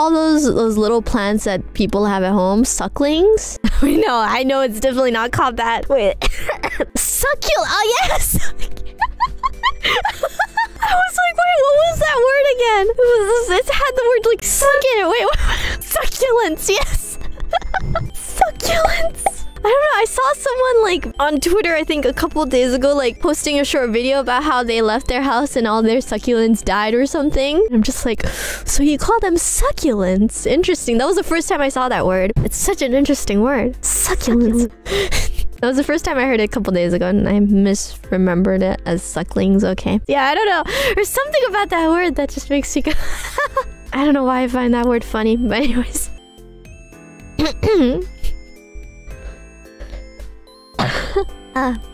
call those those little plants that people have at home sucklings? Know, I know it's definitely not called that. Wait. Succul oh yes! I was like, wait, what was that word again? It, was, it had the word like it. Wait, what? succulents, yes. I saw someone like on Twitter, I think a couple days ago, like posting a short video about how they left their house and all their succulents died or something. I'm just like, so you call them succulents? Interesting. That was the first time I saw that word. It's such an interesting word. Succulents. that was the first time I heard it a couple days ago and I misremembered it as sucklings. Okay. Yeah, I don't know. There's something about that word that just makes me go. I don't know why I find that word funny, but anyways. 哼啊。